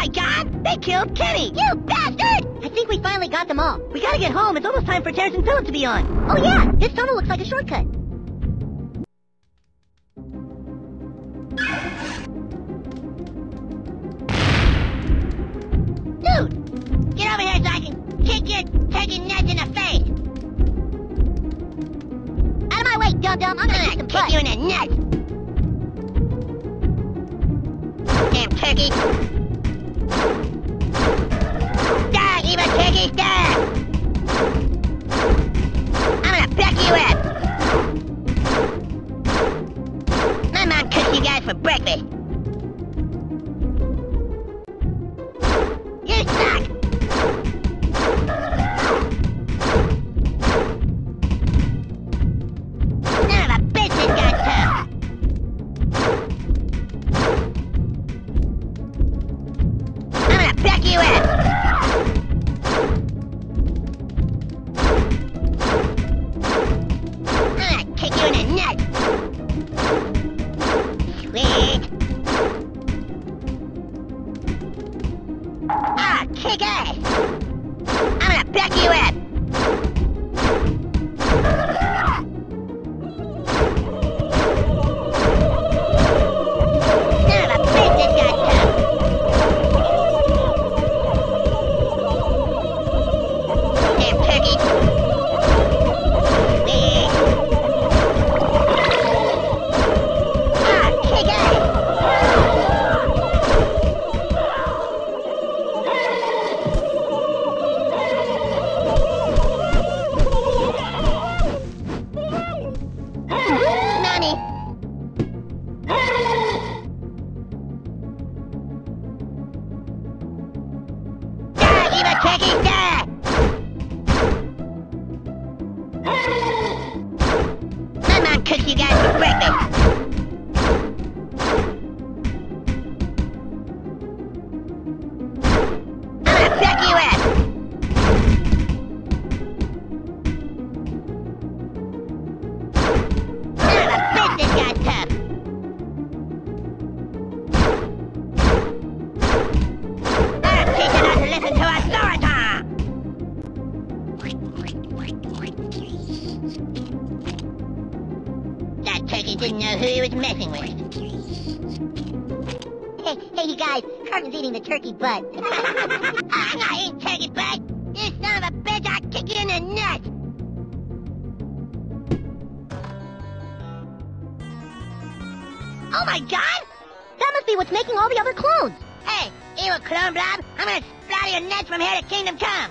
my god! They killed Kenny! You bastard! I think we finally got them all. We gotta get home. It's almost time for Terrence and Philip to be on. Oh yeah! This tunnel looks like a shortcut. Dude! Get over here so I can kick your turkey nuts in the face! Out of my way, dum-dum! I'm gonna kick some kick you in the nuts! Damn turkey! Die, evil Die! My mom cooks you guys for breakfast. That turkey didn't know who he was messing with. Hey, hey, you guys, Cartman's eating the turkey butt. I'm not eating turkey butt! You son of a bitch, I'll kick you in the nuts! Oh my god! That must be what's making all the other clones! Hey, evil clone blob, I'm gonna splatter your nuts from here to Kingdom Come!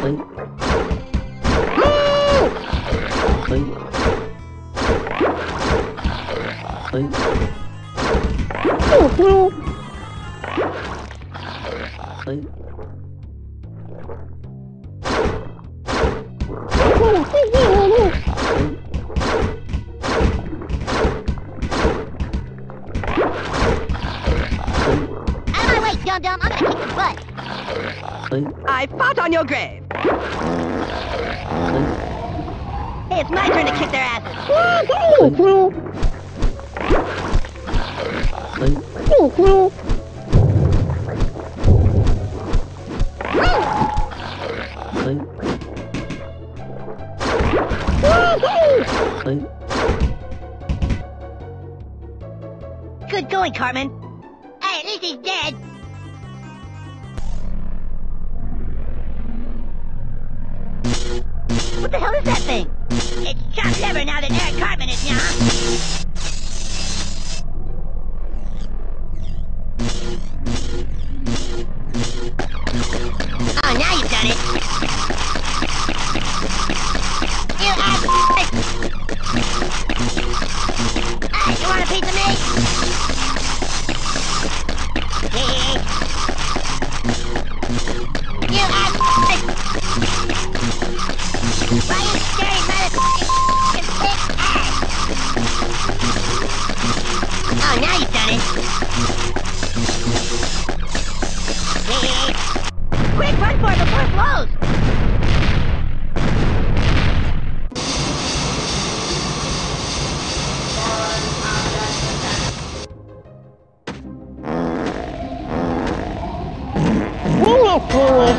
はい。はい。はい。はい。はい。I fought on your grave. Hey, it's my turn to kick their asses. Good going, Cartman. Hey, at least he's dead. What the hell is that thing? It's chopped liver now that Eric Cartman is here. Thanks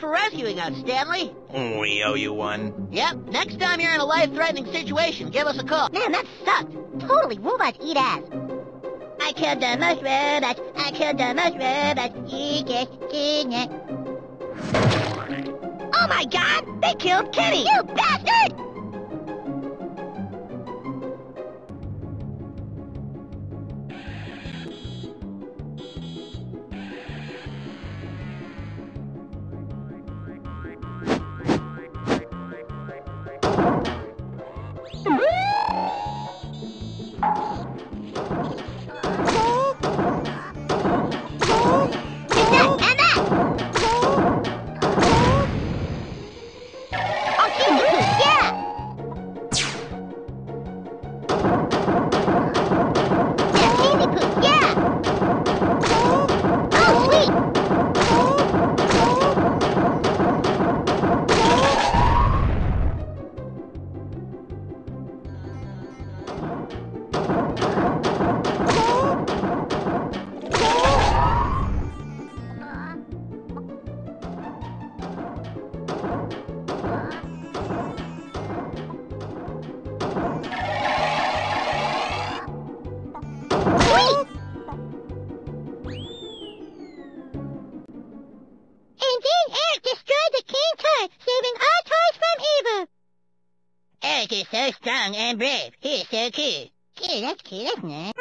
for rescuing us, Stanley. Mm, we owe you one. Yep, next time you're in a life-threatening situation, give us a call. Man, that sucked. Totally, robots eat ass. I killed the most robots. I killed the most robots. You just didn't. Oh my god! They killed Kenny! You bastard! Then Eric destroyed the king toy, saving all toys from evil. Eric is so strong and brave. He is so cute. Gee, that's cute, isn't it?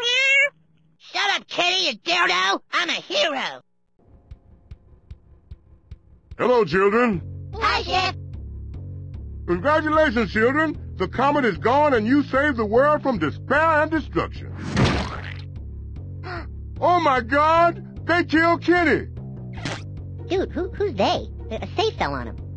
Shut up, Kitty, you dildo! I'm a hero! Hello, children. Hi, Chef. Congratulations, children. The comet is gone and you saved the world from despair and destruction. Oh my god! They killed Kenny! Dude, who, who's they? A safe fell on him.